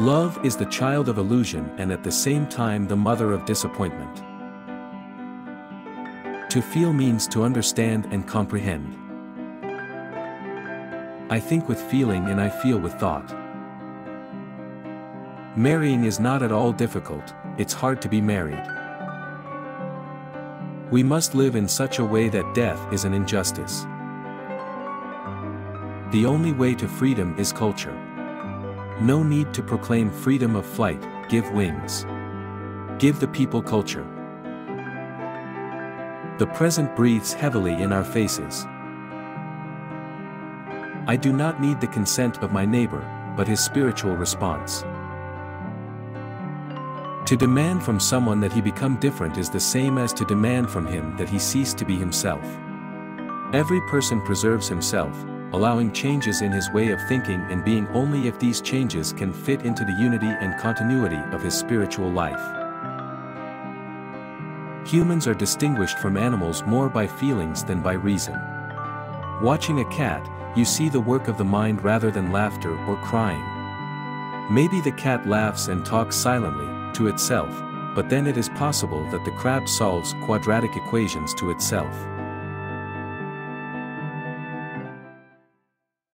Love is the child of illusion and at the same time the mother of disappointment. To feel means to understand and comprehend. I think with feeling and I feel with thought. Marrying is not at all difficult, it's hard to be married. We must live in such a way that death is an injustice. The only way to freedom is culture. No need to proclaim freedom of flight, give wings. Give the people culture. The present breathes heavily in our faces. I do not need the consent of my neighbor, but his spiritual response. To demand from someone that he become different is the same as to demand from him that he cease to be himself. Every person preserves himself, allowing changes in his way of thinking and being only if these changes can fit into the unity and continuity of his spiritual life. Humans are distinguished from animals more by feelings than by reason. Watching a cat, you see the work of the mind rather than laughter or crying. Maybe the cat laughs and talks silently, to itself, but then it is possible that the crab solves quadratic equations to itself.